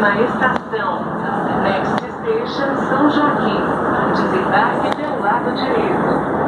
Próxima estação, Next Station São Joaquim. Desembarque pelo lado direito.